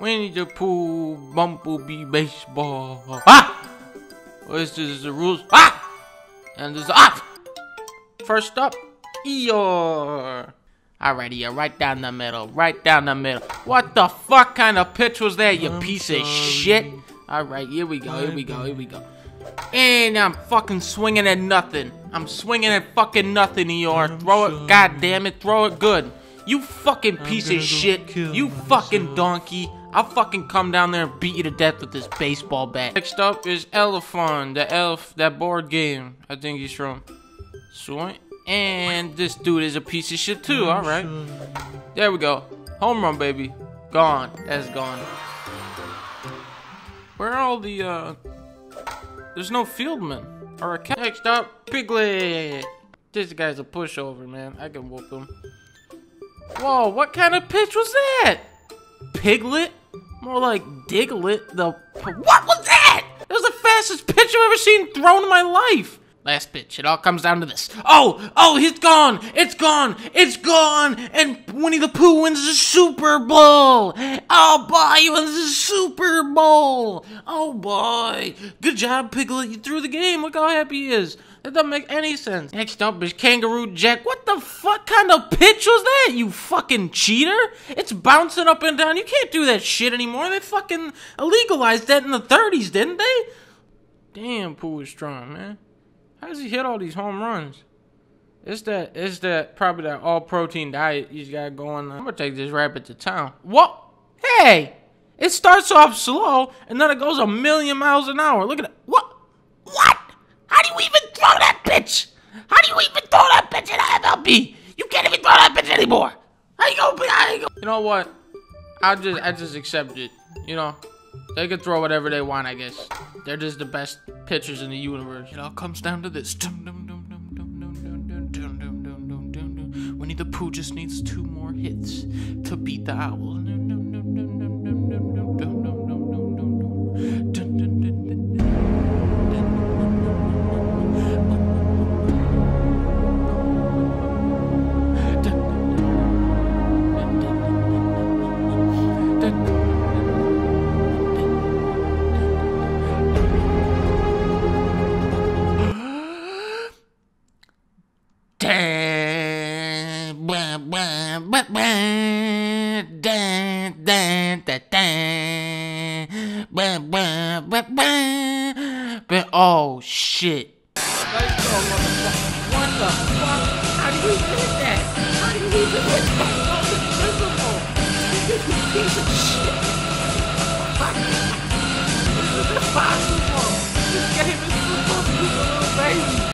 Winnie the Pooh, Bumblebee, baseball. Ah! What's this? The rules? Ah! And this ah! First up, Eeyore. Alrighty, yeah, right down the middle, right down the middle. What the fuck kind of pitch was that, you I'm piece of shit? Alright, here we go, here we go, here we go. And I'm fucking swinging at nothing. I'm swinging at fucking nothing, Eeyore. I'm Throw it, sorry. god damn it, throw it good. You fucking piece of shit. You fucking donkey. I'll fucking come down there and beat you to death with this baseball bat. Next up is Elephant, the elf, that board game. I think he's from. Swing. And this dude is a piece of shit too, alright. There we go. Home run, baby. Gone. That's gone. Where are all the, uh... There's no fieldman. Or a cat. Next up, Piglet. This guy's a pushover, man. I can whoop him. Whoa, what kind of pitch was that? Piglet? More like Diglett. The... What was that? That was the fastest pitch I've ever seen thrown in my life. Last pitch. It all comes down to this. Oh, oh, he's gone. It's gone. It's gone. And Winnie the Pooh wins the Super Bowl. Oh boy, he wins the Super Bowl. Oh boy. Good job, Piglet. You threw the game. Look how happy he is. That doesn't make any sense. Next up is Kangaroo Jack. What the fuck kind of pitch was that, you fucking cheater? It's bouncing up and down. You can't do that shit anymore. They fucking illegalized that in the 30s, didn't they? Damn, Pooh is strong, man. How does he hit all these home runs? It's that it's that probably that all protein diet he's got going on. I'm gonna take this rabbit to town. What? Hey! It starts off slow and then it goes a million miles an hour. Look at it. What? What? How do you even throw that pitch? How do you even throw that pitch in the MLB? You can't even throw that pitch anymore. How you gonna be? How you, gonna... you know what? I just I just accept it. You know, they can throw whatever they want. I guess they're just the best pitchers in the universe. It all comes down to this. Winnie the Pooh just needs two more hits to beat the owl. Oh shit. What the fuck? How did he do that? How did he do that? This is a piece of shit.